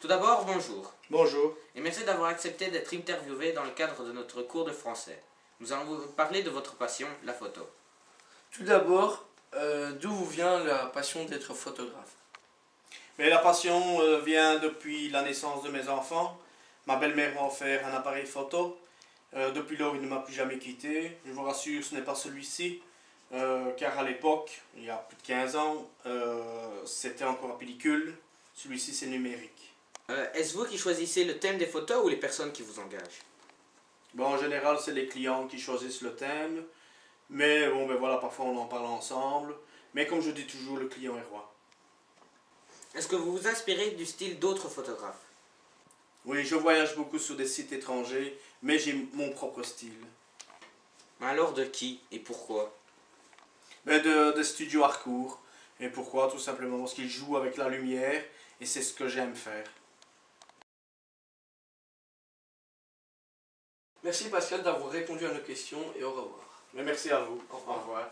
Tout d'abord, bonjour. Bonjour. Et merci d'avoir accepté d'être interviewé dans le cadre de notre cours de français. Nous allons vous parler de votre passion, la photo. Tout d'abord, euh, d'où vous vient la passion d'être photographe? Mais la passion euh, vient depuis la naissance de mes enfants. Ma belle-mère m'a offert un appareil photo. Euh, depuis lors, il ne m'a plus jamais quitté. Je vous rassure, ce n'est pas celui-ci. euh, car à l'époque, il y a plus de 15 ans, euh, c'était encore en pellicule. Celui-ci, c'est numérique. Euh, Est-ce vous qui choisissez le thème des photos ou les personnes qui vous engagent? Bon, en général, c'est les clients qui choisissent le thème. Mais bon, ben voilà, parfois on en parle ensemble. Mais comme je dis toujours, le client est roi. Est-ce que vous vous inspirez du style d'autres photographes? Oui, je voyage beaucoup sur des sites étrangers, mais j'ai mon propre style. Mais Alors de qui et pourquoi? Ben de, de studio Harcourt. Et pourquoi? Tout simplement parce qu'il joue avec la lumière et c'est ce que j'aime faire. Merci Pascal d'avoir répondu à nos questions et au revoir. Mais merci à vous. Au revoir. Au revoir. Au revoir.